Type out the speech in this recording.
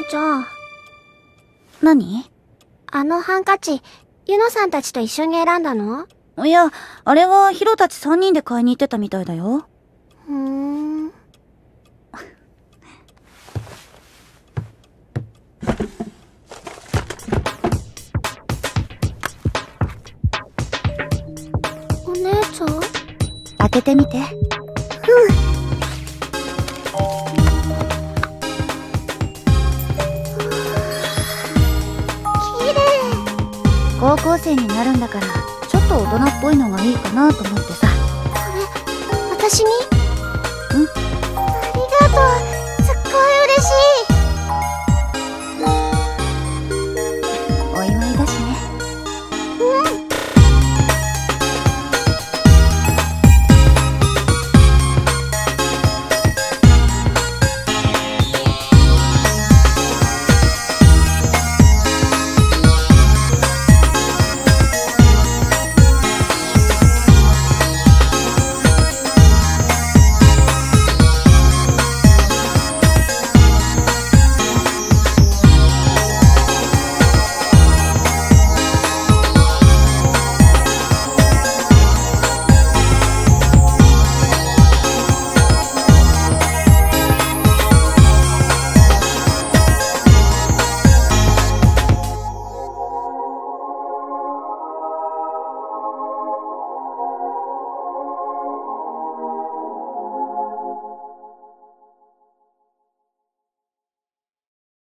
姉ちゃん。何？あのハンカチ、ユノさんたちと一緒に選んだの？いや、あれはヒロたち3人で買いに行ってたみたいだよ。ふーん。お姉ちゃん？開けてみて。校生になるんだから、ちょっと大人っぽいのがいいかなと思ってさ。私に？